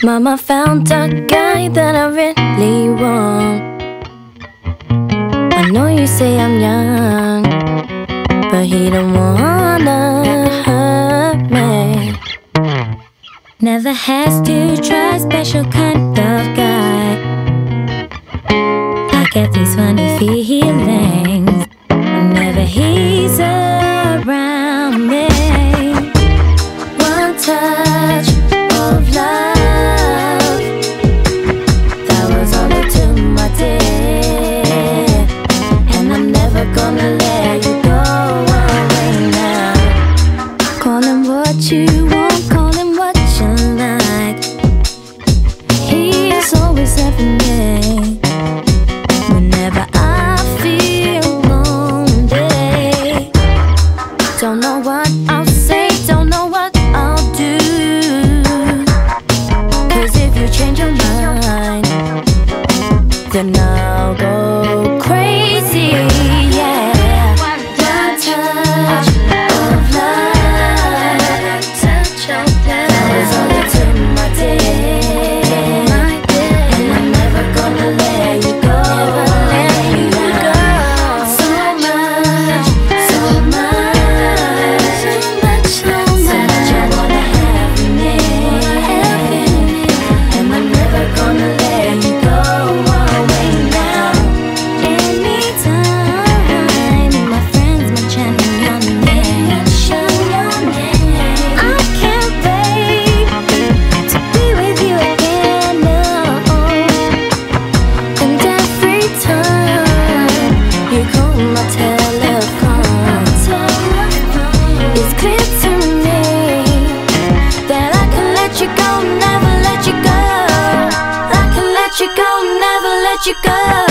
Mama found a guy that I really want. I know you say I'm young But he don't wanna hurt me. Never has to try special kind of guy. I get these funny feelings let you go.